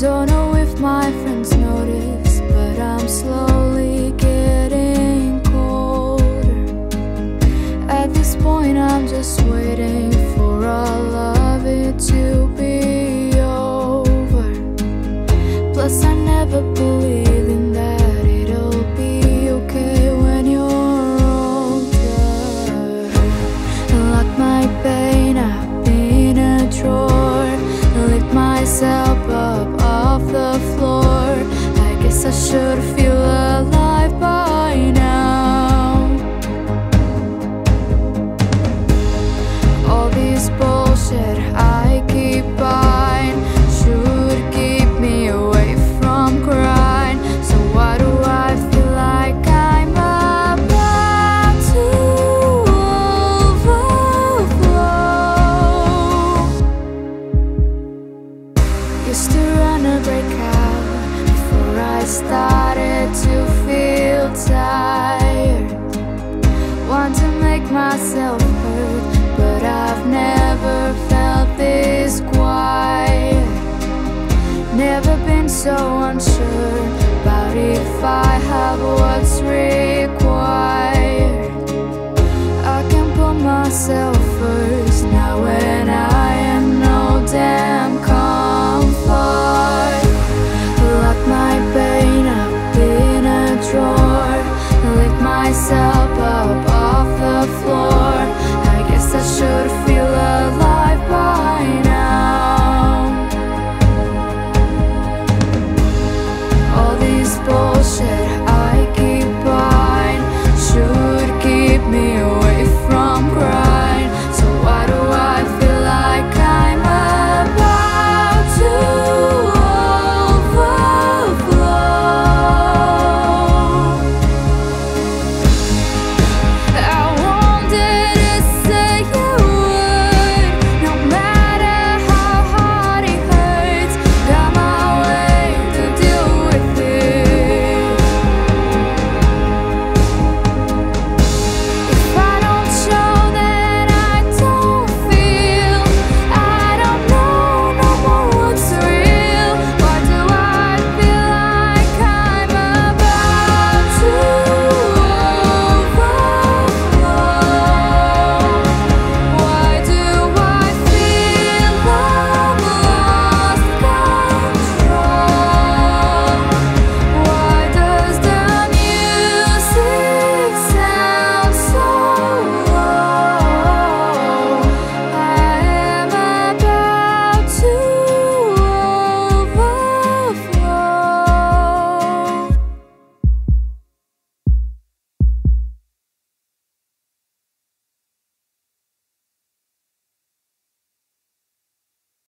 Don't know if my friends notice, but I'm slowly getting colder. At this point, I'm just waiting. I should feel alive by now. All this bullshit I keep buying should keep me away from crying. So why do I feel like I'm about to overflow? Used to run a breakout I started to feel tired. Want to make myself heard But I've never felt this quiet. Never been so unsure About if I have what's required. I can put myself first now